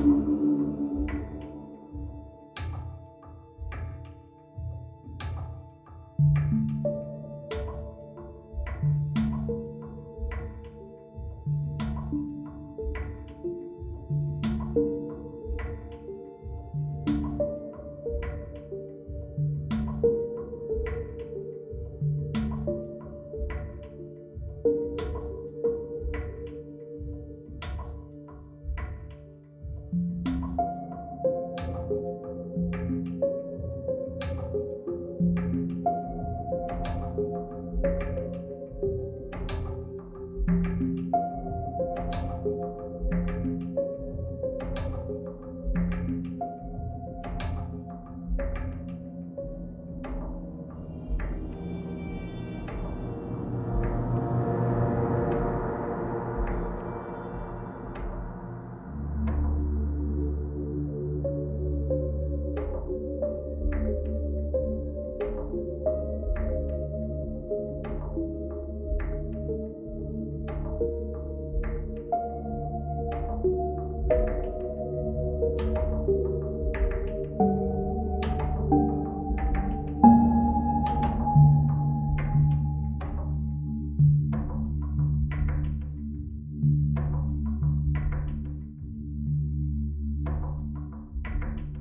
you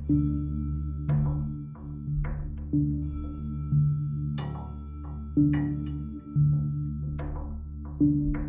thank you